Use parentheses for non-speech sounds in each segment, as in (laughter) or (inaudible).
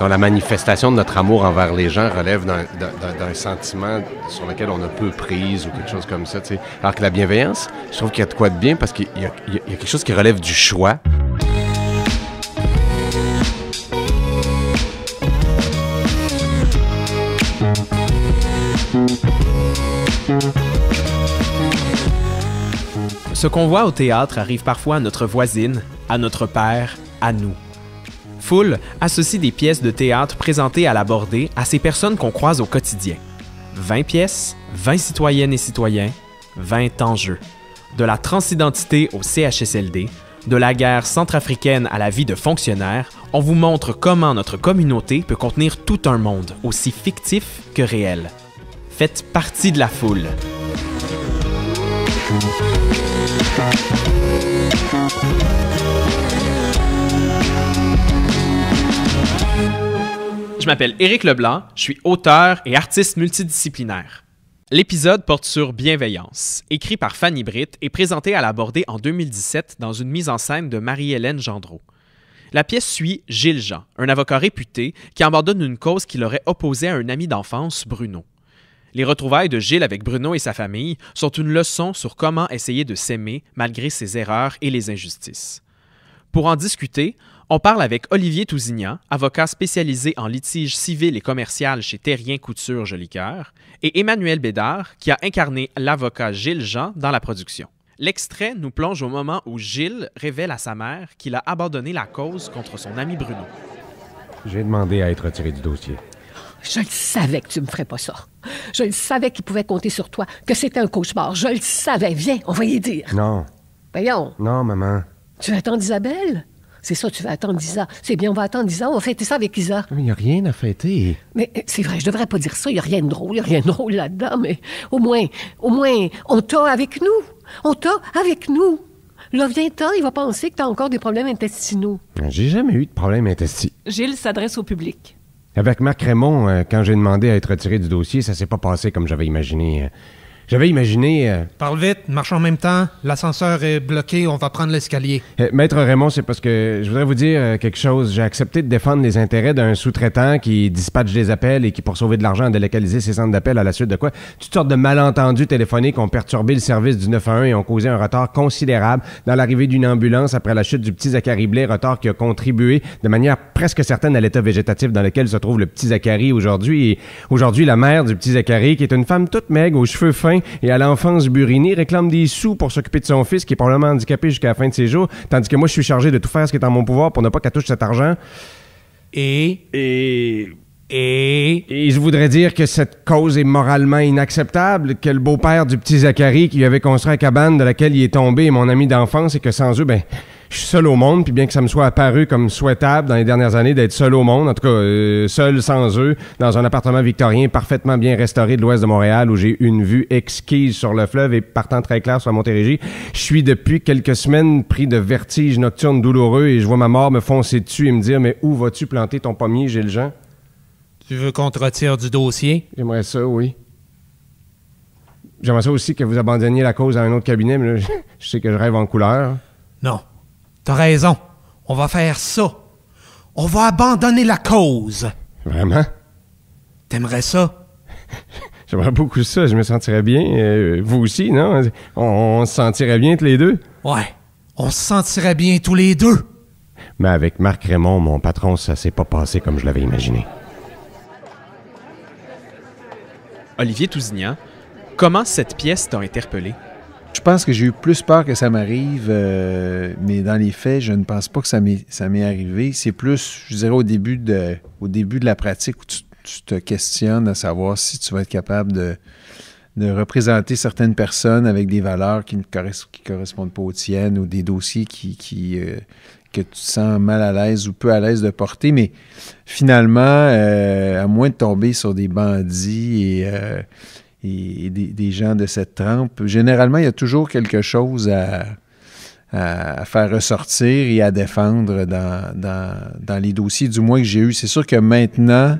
dont la manifestation de notre amour envers les gens relève d'un, sentiment sur lequel on a peu prise ou quelque chose comme ça. Alors que la bienveillance, je trouve qu'il y a de quoi de bien parce qu'il y a quelque chose qui relève du choix. Ce qu'on voit au théâtre arrive parfois à notre voisine, à notre père, à nous. Foule associe des pièces de théâtre présentées à la bordée à ces personnes qu'on croise au quotidien. 20 pièces, 20 citoyennes et citoyens, 20 enjeux. De la transidentité au CHSLD, de la guerre centrafricaine à la vie de fonctionnaire, on vous montre comment notre communauté peut contenir tout un monde, aussi fictif que réel. Faites partie de la foule. Je m'appelle Éric Leblanc, je suis auteur et artiste multidisciplinaire. L'épisode porte sur Bienveillance, écrit par Fanny Britt et présenté à la Bordée en 2017 dans une mise en scène de Marie-Hélène Gendreau. La pièce suit Gilles Jean, un avocat réputé qui abandonne une cause qu'il aurait opposée à un ami d'enfance, Bruno. Les retrouvailles de Gilles avec Bruno et sa famille sont une leçon sur comment essayer de s'aimer malgré ses erreurs et les injustices. Pour en discuter, on parle avec Olivier Tousignan, avocat spécialisé en litige civil et commercial chez Terrien Couture Jolicoeur, et Emmanuel Bédard, qui a incarné l'avocat Gilles Jean dans la production. L'extrait nous plonge au moment où Gilles révèle à sa mère qu'il a abandonné la cause contre son ami Bruno. J'ai demandé à être retiré du dossier. Je le savais que tu me ferais pas ça. Je le savais qu'il pouvait compter sur toi, que c'était un cauchemar. Je le savais. Viens, on va y dire. Non. Voyons. Non, maman. Tu vas attendre Isabelle? C'est ça, tu vas attendre Isa. C'est bien, on va attendre Isa. On va fêter ça avec Isa. Mais il n'y a rien à fêter. Mais euh, c'est vrai, je devrais pas dire ça. Il n'y a rien de drôle. Il n'y a rien de drôle là-dedans. Mais au moins, au moins, on t'a avec nous. On t'a avec nous. Là, viens-t'en, il va penser que tu as encore des problèmes intestinaux. J'ai jamais eu de problème intestinaux. Gilles s'adresse au public. Avec Marc Raymond, euh, quand j'ai demandé à être retiré du dossier, ça s'est pas passé comme j'avais imaginé. J'avais imaginé. Euh, Parle vite, marche en même temps. L'ascenseur est bloqué, on va prendre l'escalier. Euh, Maître Raymond, c'est parce que je voudrais vous dire euh, quelque chose. J'ai accepté de défendre les intérêts d'un sous-traitant qui dispatche des appels et qui, pour sauver de l'argent, a délocalisé ses centres d'appel à la suite de quoi? Toutes sortes de malentendus téléphoniques ont perturbé le service du 911 et ont causé un retard considérable dans l'arrivée d'une ambulance après la chute du petit Zachary Blais, retard qui a contribué de manière presque certaine à l'état végétatif dans lequel se trouve le petit Zachary aujourd'hui. Et aujourd'hui, la mère du petit Zachary, qui est une femme toute maigre, aux cheveux fins et à l'enfance Burini, réclame des sous pour s'occuper de son fils qui est probablement handicapé jusqu'à la fin de ses jours, tandis que moi, je suis chargé de tout faire ce qui est en mon pouvoir pour ne pas qu'elle touche cet argent. Et... Et... Et... Et je voudrais dire que cette cause est moralement inacceptable, que le beau-père du petit Zachary qui lui avait construit la cabane de laquelle il est tombé est mon ami d'enfance et que sans eux, ben, je suis seul au monde, puis bien que ça me soit apparu comme souhaitable dans les dernières années d'être seul au monde, en tout cas euh, seul sans eux, dans un appartement victorien parfaitement bien restauré de l'ouest de Montréal où j'ai une vue exquise sur le fleuve et partant très clair sur la Montérégie, je suis depuis quelques semaines pris de vertiges nocturnes douloureux et je vois ma mort me foncer dessus et me dire mais où vas-tu planter ton pommier, Gilles Jean? Tu veux qu'on te retire du dossier? J'aimerais ça, oui. J'aimerais ça aussi que vous abandonniez la cause à un autre cabinet, mais là, (laughs) je sais que je rêve en couleur. Non. T'as raison. On va faire ça. On va abandonner la cause. Vraiment? T'aimerais ça? (laughs) J'aimerais beaucoup ça. Je me sentirais bien. Euh, vous aussi, non? On, se sentirait bien tous les deux? Ouais. On se sentirait bien tous les deux. Mais avec Marc Raymond, mon patron, ça s'est pas passé comme je l'avais imaginé. Olivier Tousignan, comment cette pièce t'a interpellé? Je pense que j'ai eu plus peur que ça m'arrive, euh, mais dans les faits, je ne pense pas que ça m'est arrivé. C'est plus, je dirais, au début de, au début de la pratique où tu, te questionnes à savoir si tu vas être capable de, de représenter certaines personnes avec des valeurs qui ne correspondent pas aux tiennes ou des dossiers qui, qui euh, que tu te sens mal à l'aise ou peu à l'aise de porter. Mais finalement, euh, à moins de tomber sur des bandits et et, des, gens de cette trempe. Généralement, il y a toujours quelque chose à, faire ressortir et à défendre dans, les dossiers, du moins que j'ai eu. C'est sûr que maintenant,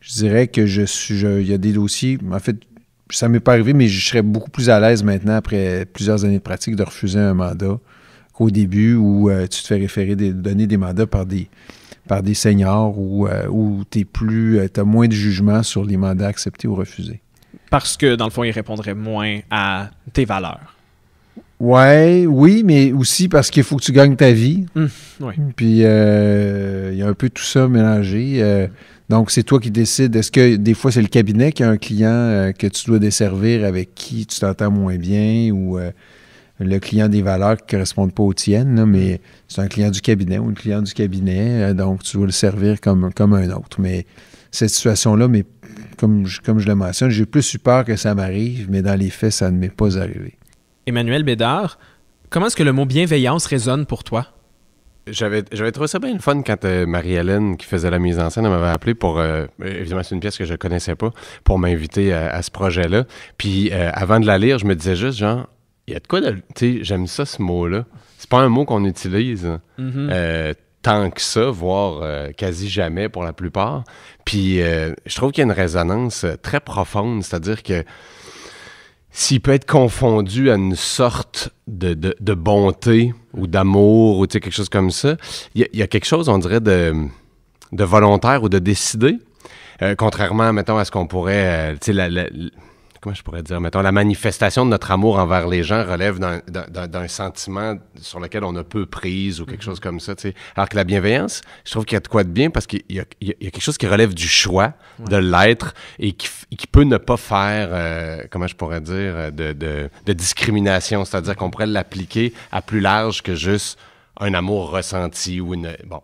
je dirais que je suis. y a des dossiers. En fait, ça m'est pas arrivé, mais je serais beaucoup plus à l'aise maintenant, après plusieurs années de pratique, de refuser un mandat qu'au début où euh, tu te fais référer, donner des mandats par des, par des seniors ou euh, où tu plus, as moins de jugement sur les mandats acceptés ou refusés. Parce que, dans le fond, ils répondraient moins à tes valeurs. Ouais, oui, mais aussi parce qu'il faut que tu gagnes ta vie. Hum, ouais. Puis euh, il y a un peu tout ça mélangé. Euh, donc c'est toi qui décides. Est-ce que des fois c'est le cabinet qui a un client euh, que tu dois desservir avec qui tu t'entends moins bien ou le client des valeurs qui ne correspondent pas aux tiennes, là, mais c'est un client du cabinet ou une cliente du cabinet, donc tu dois le servir comme, comme un autre. Mais cette situation-là, mais comme je, comme je le mentionne, j'ai plus eu peur que ça m'arrive, mais dans les faits, ça ne m'est pas arrivé. Emmanuel Bédard, comment est-ce que le mot bienveillance résonne pour toi? J'avais, j'avais trouvé ça bien fun quand euh, Marie-Hélène, qui faisait la mise en scène, m'avait appelé pour. Euh, évidemment, c'est une pièce que je connaissais pas, pour m'inviter à, ce projet-là. Puis euh, avant de la lire, je me disais juste, genre, il y a de quoi de. Tu sais, j'aime ça, ce mot-là. C'est pas un mot qu'on utilise mm-hmm. Tant que ça, voire quasi jamais pour la plupart. Puis je trouve qu'il y a une résonance très profonde, c'est-à-dire que s'il peut être confondu à une sorte de, de, bonté ou d'amour ou quelque chose comme ça, il y, a quelque chose, on dirait, de, de volontaire ou de décidé. Euh, contrairement, mettons, à ce qu'on pourrait, euh, la, comment je pourrais dire, mettons, la manifestation de notre amour envers les gens relève d'un sentiment sur lequel on a peu prise ou quelque mhm. chose comme ça, tu sais. Alors que la bienveillance, je trouve qu'il y a de quoi de bien parce qu'il y, a quelque chose qui relève du choix de l'être et qui, peut ne pas faire, euh, comment je pourrais dire, de, de discrimination. C'est-à-dire qu'on pourrait l'appliquer à plus large que juste un amour ressenti ou une... Bon.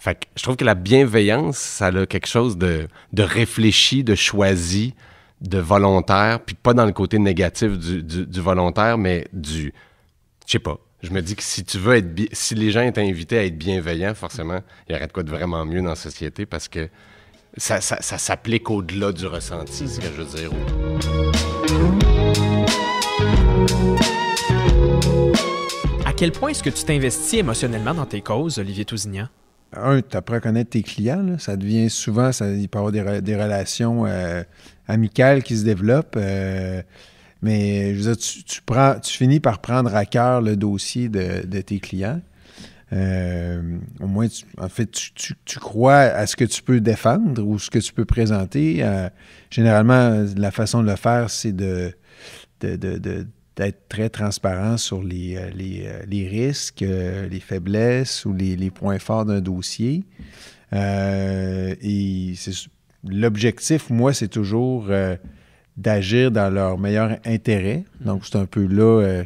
Fait que je trouve que la bienveillance, ça a quelque chose de, de réfléchi, de choisi, de volontaire, puis pas dans le côté négatif du, volontaire, mais du. Je sais pas. Je me dis que si tu veux être. Si les gens étaient invités à être bienveillants, forcément, il y aurait de quoi de vraiment mieux dans la société parce que ça, ça, s'applique au-delà du ressenti, ce que je veux dire. À quel point est-ce que tu t'investis émotionnellement dans tes causes, Olivier Tousignan? Un, tu apprends à connaître tes clients. Ça devient souvent, ça, il peut y avoir des, des relations euh, amicale qui se développe. Euh, mais je veux dire, tu, prends, finis par prendre à cœur le dossier de, tes clients. Euh, au moins, en fait, tu, crois à ce que tu peux défendre ou ce que tu peux présenter. Euh, généralement, la façon de le faire, c'est d'être très transparent sur les, les, risques, les faiblesses ou les, points forts d'un dossier. et c'est l'objectif, moi, c'est toujours euh, d'agir dans leur meilleur intérêt. Mm. Donc, c'est un peu là, euh,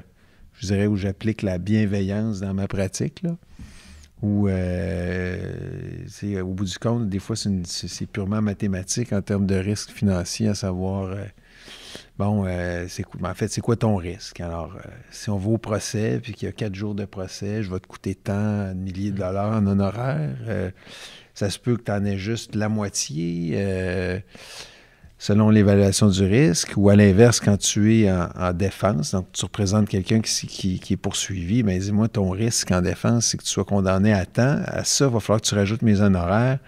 je dirais, où j'applique la bienveillance dans ma pratique. Là. Où, euh, au bout du compte, des fois, c'est purement mathématique en termes de risque financier, à savoir, bon, c'est en fait, c'est quoi ton risque? Alors, si on va au procès, puis qu'il y a quatre jours de procès, je vais te coûter tant de milliers de dollars en honoraires ça se peut que tu en aies juste la moitié euh, selon l'évaluation du risque, ou à l'inverse, quand tu es en, défense, donc tu représentes quelqu'un qui, est poursuivi, mais ben, dis-moi, ton risque en défense, c'est que tu sois condamné à temps. À ça, il va falloir que tu rajoutes mes honoraires.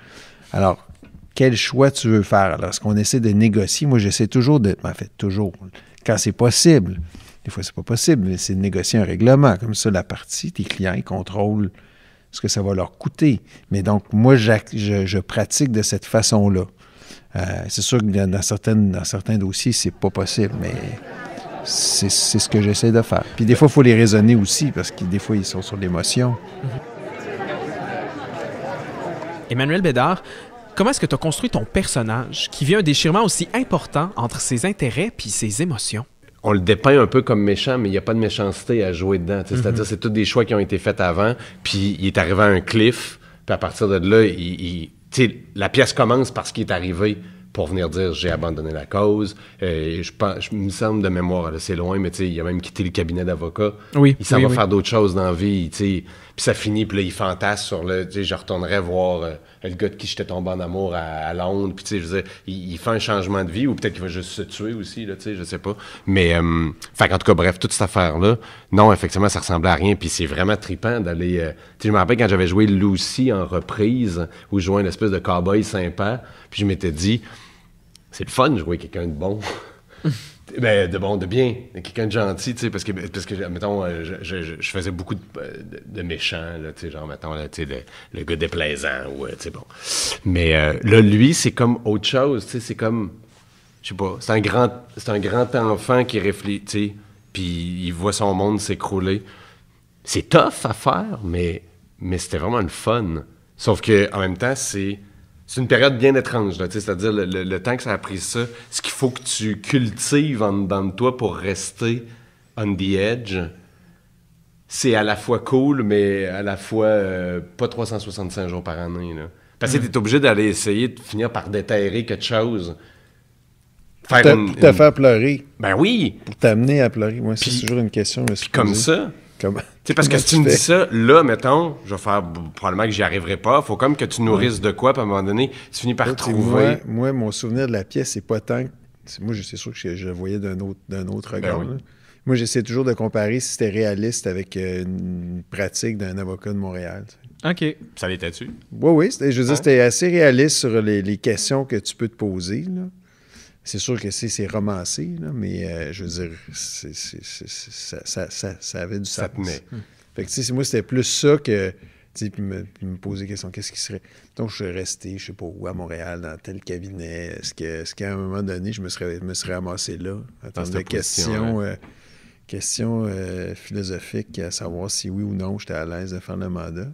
Alors, quel choix tu veux faire? Alors, est-ce qu'on essaie de négocier? Moi, j'essaie toujours de. En fait, toujours. Quand c'est possible. Des fois, c'est pas possible, mais c'est de négocier un règlement. Comme ça, la partie, tes clients, ils contrôlent ce que ça va leur coûter. Mais donc, moi, je, pratique de cette façon-là. Euh, c'est sûr que dans, certains dossiers, c'est pas possible, mais c'est ce que j'essaie de faire. Puis des fois, il faut les raisonner aussi, parce que des fois, ils sont sur l'émotion. Emmanuel Bédard, comment est-ce que tu as construit ton personnage qui vit un déchirement aussi important entre ses intérêts puis ses émotions? On le dépeint un peu comme méchant, mais il n'y a pas de méchanceté à jouer dedans. C'est-à-dire, mhm. c'est tous des choix qui ont été faits avant, puis il est arrivé à un cliff, puis à partir de là, il, la pièce commence parce qu'il est arrivé pour venir dire j'ai abandonné la cause. Euh, je, pense, je me semble de mémoire, c'est loin, mais il a même quitté le cabinet d'avocat. Oui, il s'en va faire d'autres choses dans la vie. Puis ça finit, puis là, il fantasme sur le. Je retournerai voir euh, le gars de qui j'étais tombé en amour à, Londres. Puis, je veux dire, il, fait un changement de vie, ou peut-être qu'il va juste se tuer aussi, là, je sais pas. Mais, euh, en tout cas, bref, toute cette affaire-là, non, effectivement, ça ressemblait à rien. Puis c'est vraiment trippant d'aller. Euh, je me rappelle quand j'avais joué Lucy en reprise, où je jouais une espèce de cowboy sympa, puis je m'étais dit c'est le fun de jouer quelqu'un de bon. (laughs) Ben, de bon, de bien. Quelqu'un de gentil, tu sais, parce que, parce que mettons, euh, je, je- je- je faisais beaucoup de, de, de méchants, là, tu sais, genre, mettons, là, tu sais, le, le gars déplaisant, ou, euh, tu sais, bon. Mais euh, là, lui, c'est comme autre chose, tu sais, c'est comme, je sais pas, c'est un grand, c'est un grand enfant qui réfléchit, tu sais, puis il voit son monde s'écrouler. C'est tough à faire, mais, mais c'était vraiment le fun. Sauf que en même temps, c'est c'est une période bien étrange. tu C'est-à-dire le, le- le temps que ça a pris ça, ce qu'il faut que tu cultives en dedans de toi pour rester on the edge, c'est à la fois cool, mais à la fois euh, pas 365 jours par année. Là. Parce que tu es obligé d'aller essayer de finir par déterrer quelque chose. Faire Te, une- pour te une- faire pleurer, Ben oui! pour t'amener à pleurer. Moi, c'est toujours une question. Puis comme ça, Comment- Tu sais, parce que si tu me dis ça, là, mettons, je vais faire probablement que j'y arriverai pas. Faut comme que tu nourrisses de quoi, puis à un moment donné, tu finis par trouver. Moi, moi, mon souvenir de la pièce, c'est pas tant. que- Moi, je- c'est sûr que je, le voyais d'un autre, d'un autre regard. Ben oui. là. Moi, j'essaie toujours de comparer si c'était réaliste avec euh, une pratique d'un avocat de Montréal. OK. Ça l'était-tu? Oui, oui. c'était- Je veux dire, c'était assez réaliste sur les, les questions que tu peux te poser. là. C'est sûr que c'est, c'est romancé, là, mais euh, je veux dire, ça, ça- ça- ça avait du Ça sens. tenait. Fait que, tu sais, moi, c'était plus ça que, puis me, puis me poser des questions. Qu'est-ce qui serait... Donc, je suis resté, je sais pas où, à Montréal, dans tel cabinet. Est-ce qu'à un moment donné, je me serais, me serais ramassé là, en termes de questions, euh, questions euh, philosophiques, à savoir si oui ou non j'étais à l'aise de faire le mandat.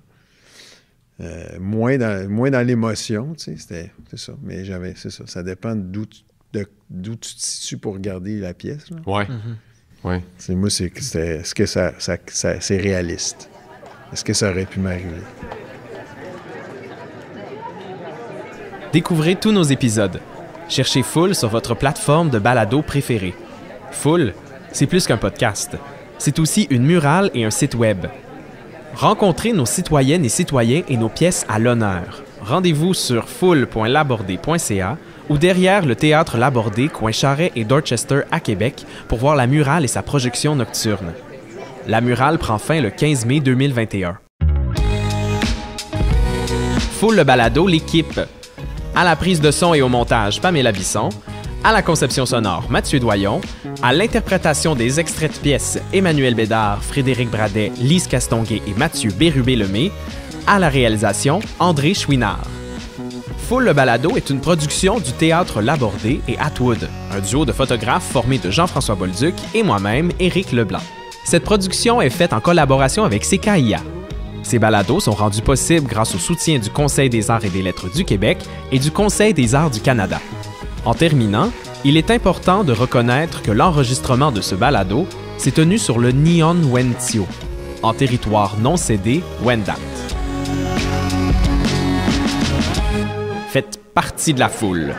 Euh, moins dans, moins dans l'émotion, tu sais, c'était, c'est ça. Mais j'avais, c'est ça. Ça dépend d'où tu, d'où tu te situes pour regarder la pièce. là. Ouais. Ouais. C'est, moi, c'est, est-ce que ça, ça- ça- c'est réaliste? Est-ce que ça aurait pu m'arriver? Découvrez tous nos épisodes. Cherchez Full sur votre plateforme de balado préférée. Full, c'est plus qu'un podcast. C'est aussi une murale et un site web. Rencontrez nos citoyennes et citoyens et nos pièces à l'honneur. Rendez-vous sur full.labordé.ca ou derrière le théâtre Labordé, coin Charret et Dorchester à Québec pour voir la murale et sa projection nocturne. La murale prend fin le 15 mai 2021. Full le balado, l'équipe. À la prise de son et au montage, Pamela Bisson. À la conception sonore, Mathieu Doyon. À l'interprétation des extraits de pièces, Emmanuel Bédard, Frédéric Bradet, Lise Castonguay et Mathieu Bérubé-Lemay. À la réalisation, André Chouinard. Le balado est une production du théâtre Labordé et Atwood, un duo de photographes formé de Jean-François Bolduc et moi-même, Éric Leblanc. Cette production est faite en collaboration avec CKIA. Ces balados sont rendus possibles grâce au soutien du Conseil des arts et des lettres du Québec et du Conseil des arts du Canada. En terminant, il est important de reconnaître que l'enregistrement de ce balado s'est tenu sur le Nihon Wentio, en territoire non cédé Wendat. Partie de la foule.